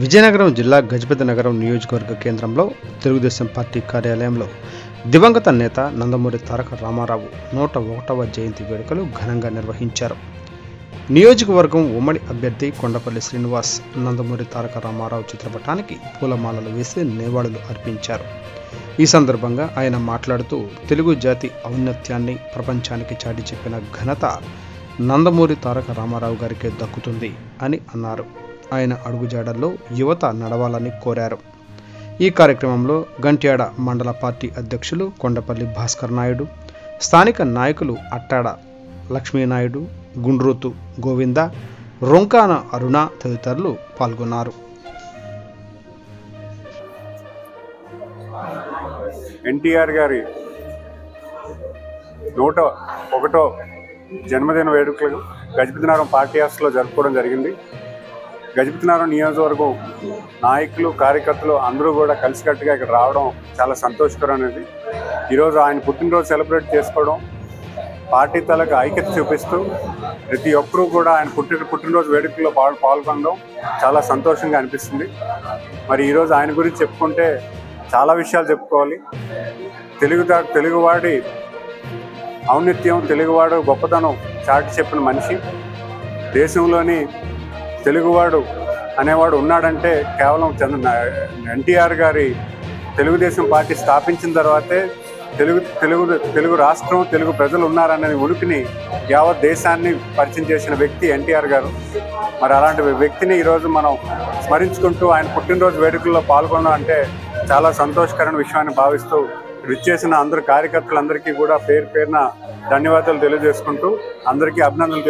విజయనగరం జిల్లా గజపతి నగరం నియోజకవర్గ కేంద్రంలో తెలుగుదేశం పార్టీ కార్యాలయంలో దివంగత నేత నందమూరి తారక రామారావు నూట ఒకటవ జయంతి వేడుకలు ఘనంగా నిర్వహించారు. నియోజకవర్గం ఉమ్మడి అభ్యర్థి కొండపల్లి శ్రీనివాస్ నందమూరి తారక రామారావు చిత్రపటానికి పూలమాలలు వేసి నివాళులు అర్పించారు. ఈ సందర్భంగా ఆయన మాట్లాడుతూ తెలుగు జాతి ఔన్నత్యాన్ని ప్రపంచానికి చాటి చెప్పిన ఘనత నందమూరి తారక రామారావు గారికే దక్కుతుంది అని అన్నారు. ఆయన అడుగుజాడల్లో యువత నడవాలని కోరారు. ఈ కార్యక్రమంలో గంట్యాడ మండల పార్టీ అధ్యక్షులు కొండపల్లి భాస్కర్ నాయుడు స్థానిక నాయకులు అట్టాడ లక్ష్మీనాయుడు గుండ్రోతు గోవింద రొంకాన అరుణ తదితరులు పాల్గొన్నారు. ఎన్టీఆర్ గారి నూట ఒకటో జన్మదిన వేడుకలు గజపతినగరం పార్టీ హౌస్లో జరుపుకోవడం జరిగింది. గజపతినగరం నియోజకవర్గం నాయకులు కార్యకర్తలు అందరూ కూడా కలిసికట్టుగా ఇక్కడ రావడం చాలా సంతోషకరమైనది. ఈరోజు ఆయన పుట్టినరోజు సెలబ్రేట్ చేసుకోవడం పార్టీ తలకు ఐక్యత చూపిస్తూ ప్రతి ఒక్కరూ కూడా ఆయన పుట్టిన పుట్టినరోజు వేడుకల్లో పాల్ పాల్గొనడం చాలా సంతోషంగా అనిపిస్తుంది. మరి ఈరోజు ఆయన గురించి చెప్పుకుంటే చాలా విషయాలు చెప్పుకోవాలి. తెలుగు తెలుగువాడి ఔన్నత్యం తెలుగువాడు గొప్పతనం చాటి చెప్పిన మనిషి. దేశంలోని తెలుగువాడు అనేవాడు ఉన్నాడంటే కేవలం చంద్ర ఎన్టీఆర్ గారి తెలుగుదేశం పార్టీ స్థాపించిన తర్వాతే తెలుగు తెలుగు తెలుగు రాష్ట్రం తెలుగు ప్రజలు ఉన్నారనే ఉనికిని యావత్ దేశాన్ని పరిచయం చేసిన వ్యక్తి ఎన్టీఆర్ గారు. మరి అలాంటి వ్యక్తిని ఈరోజు మనం స్మరించుకుంటూ ఆయన పుట్టినరోజు వేడుకల్లో పాల్గొనడం అంటే చాలా సంతోషకరమైన విషయాన్ని భావిస్తూ విచ్చేసిన అందరు కార్యకర్తలందరికీ కూడా పేరు పేరున ధన్యవాదాలు తెలియజేసుకుంటూ అందరికీ అభినందనలు